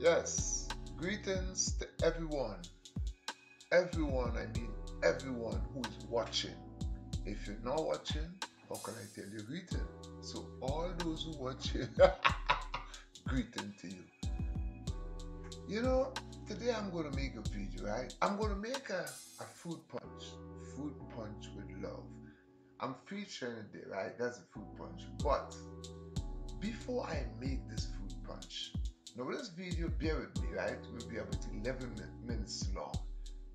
Yes, greetings to everyone. Everyone, I mean everyone who is watching. If you're not watching, how can I tell you greeting? So, all those who watching, greeting to you. You know, today I'm going to make a video, right? I'm going to make a, a fruit punch. food punch with love. I'm featuring it there, right? That's a food punch. But before I make this food punch, now this video, bear with me, right? Will be about 11 minutes long,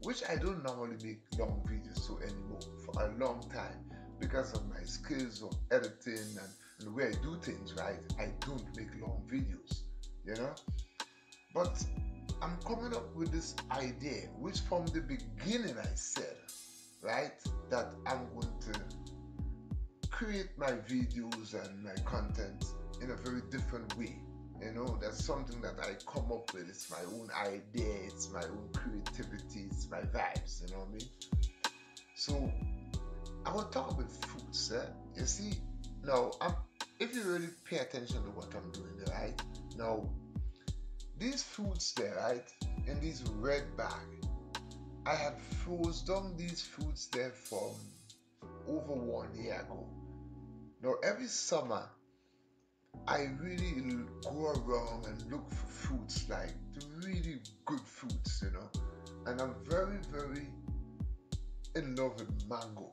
which I don't normally make long videos to anymore for a long time because of my skills of editing and, and the way I do things, right? I don't make long videos, you know? But I'm coming up with this idea, which from the beginning I said, right, that I'm going to create my videos and my content in a very different way. You know, that's something that I come up with. It's my own idea, it's my own creativity, it's my vibes, you know what I mean? So I will talk about foods. Eh? You see, now I'm, if you really pay attention to what I'm doing, right? Now, these foods there, right, in this red bag, I have froze down these foods there from over one year ago. Now, every summer, I really go around and look for fruits, like the really good fruits, you know. And I'm very, very in love with mango,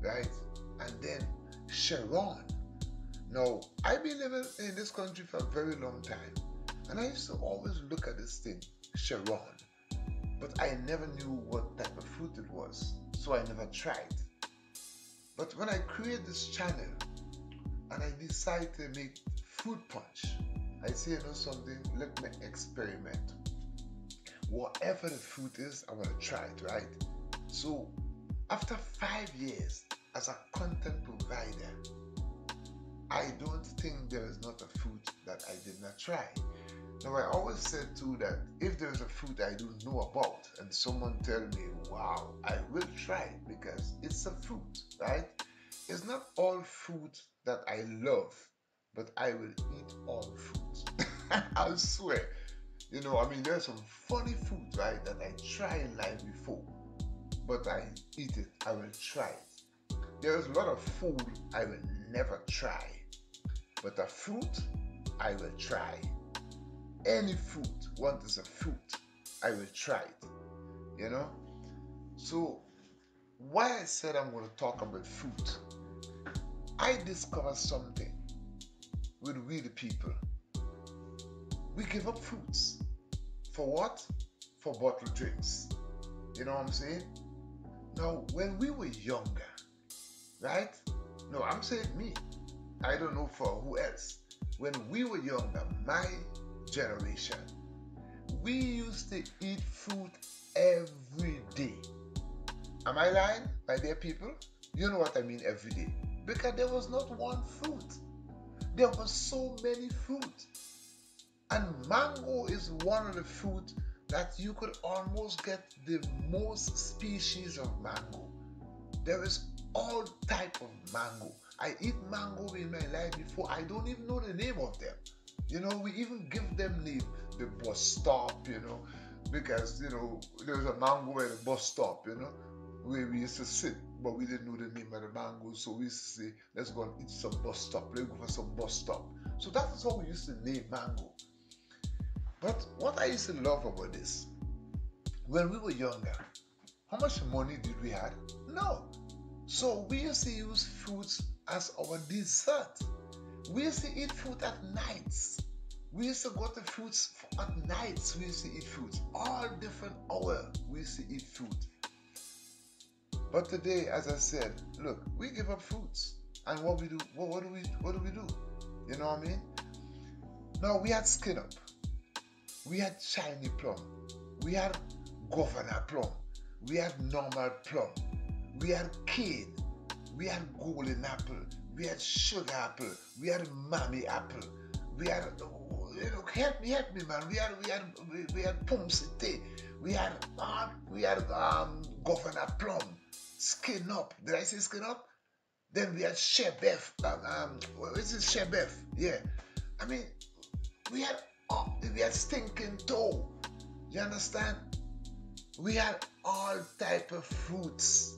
right? And then Sharon. Now, I've been living in this country for a very long time, and I used to always look at this thing, Sharon, but I never knew what type of fruit it was, so I never tried. But when I create this channel, and I decide to make fruit punch. I say, you know something, let me experiment. Whatever the fruit is, I'm gonna try it, right? So, after five years as a content provider, I don't think there is not a fruit that I did not try. Now, I always said too that if there is a fruit I don't know about and someone tell me, wow, I will try because it's a fruit, right? It's not all fruit that I love, but I will eat all fruit. I swear. You know, I mean, there's some funny food, right, that I tried in life before, but I eat it. I will try it. There's a lot of food I will never try, but a fruit I will try. Any fruit, what is a fruit, I will try it. You know? So, why I said I'm going to talk about fruit I discovered something with we the people. We give up fruits. For what? For bottled drinks. You know what I'm saying? Now, when we were younger, right? No, I'm saying me. I don't know for who else. When we were younger, my generation, we used to eat fruit every day. Am I lying, my dear people? You know what I mean every day because there was not one fruit. There were so many fruit. And mango is one of the fruit that you could almost get the most species of mango. There is all type of mango. I eat mango in my life before. I don't even know the name of them. You know, we even give them name. The bus stop, you know, because you know there's a mango at the bus stop, you know, where we used to sit but we didn't know the name of the mango, so we used to say, let's go and eat some bus stop. Let's go for some bus stop. So that is how we used to name mango. But what I used to love about this, when we were younger, how much money did we have? No. So we used to use fruits as our dessert. We used to eat fruit at nights. We used to go to fruits at nights. We used to eat fruits. All different hour we used to eat fruit. But today, as I said, look, we give up fruits. And what we do, what, what do we what do we do? You know what I mean? No, we had skin up. We had shiny plum. We had governor plum. We had normal plum. We had cane. We had golden apple. We had sugar apple. We had mommy apple. We had you know, help me, help me, man. We had we had we, we had pomsite. We had uh, we had um governor plum skin up. Did I say skin up? Then we had Shebef. Um, um, what is this Shebef? Yeah. I mean, we had oh, we had stinking toe. You understand? We had all type of fruits.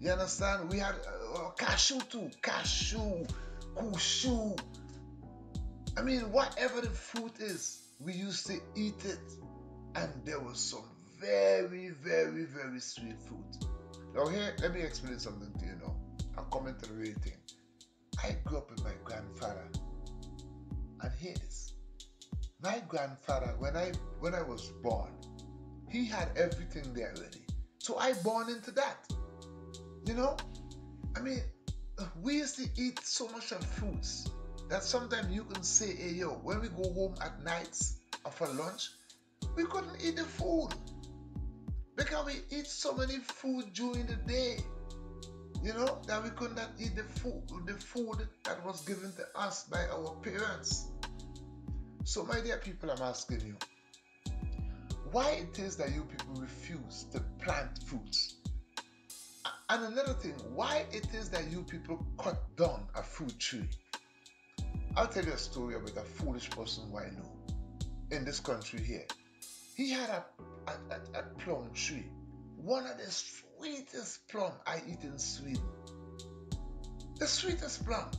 You understand? We had uh, cashew too, cashew, kushu. I mean, whatever the fruit is, we used to eat it, and there was some very, very, very sweet fruit. Now here, let me explain something to you now. A commentary thing. I grew up with my grandfather, and here is my grandfather. When I when I was born, he had everything there already. So I born into that. You know, I mean, we used to eat so much of fruits that sometimes you can say, hey yo, when we go home at nights for lunch, we couldn't eat the food because we eat so many food during the day. You know that we could not eat the food, the food that was given to us by our parents. So, my dear people, I'm asking you, why it is that you people refuse to plant fruits? And another thing, why it is that you people cut down a fruit tree? I'll tell you a story about a foolish person who I know in this country here. He had a, a, a, a plum tree, one of the sweetest plum I eat in Sweden. The sweetest plum.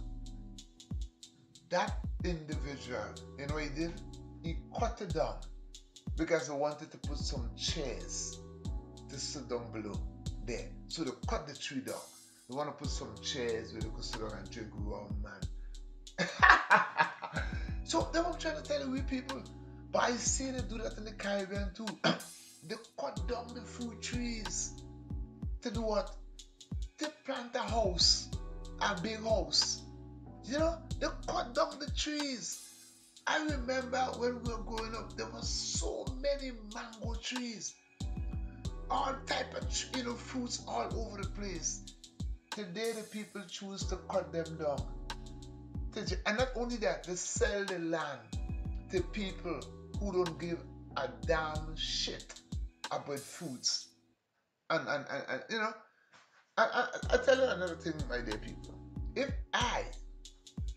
That individual, you know, he did, he cut it down because he wanted to put some chairs to sit down below there. So they cut the tree down. They want to put some chairs where they could sit down and drink rum, man. so that's what I'm trying to tell you, we people. But I see they do that in the Caribbean too. they cut down the fruit trees to do what? To plant a house, a big house. You know, they cut down the trees. I remember when we were growing up, there were so many mango trees, all type of you know fruits all over the place. Today, the people choose to cut them down, and not only that, they sell the land to people who don't give a damn shit about foods. And and, and, and you know, I, I, I tell you another thing, my dear people. If I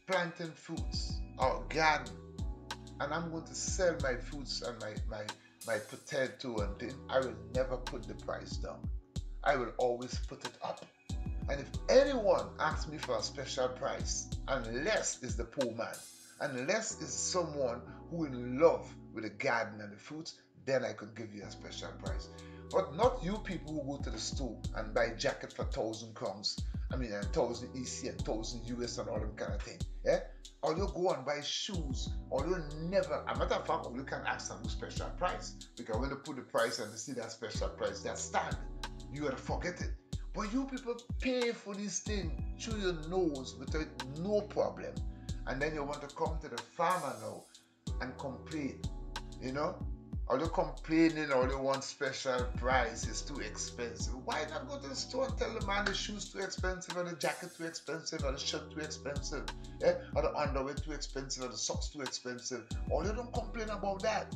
planting fruits or garden and I'm going to sell my fruits and my, my, my potato and thing, I will never put the price down. I will always put it up. And if anyone asks me for a special price, unless it's the poor man, unless it's someone who in love with the garden and the fruits, then I could give you a special price. But not you people who go to the store and buy jacket for thousand crowns. I mean, a thousand EC and thousand US and all that kind of thing. Yeah? Or you go and buy shoes, or you never, a matter of fact, you can ask them special price. Because when they put the price and they see that special price, that stand, you gotta forget it. But you people pay for this thing through your nose without no problem. And then you want to come to the farmer now and complain, you know? You complaining or you want special price, is too expensive. Why not go to the store and tell the man the shoes too expensive or the jacket too expensive or the shirt too expensive, yeah? or the underwear too expensive or the socks too expensive. Or you don't complain about that.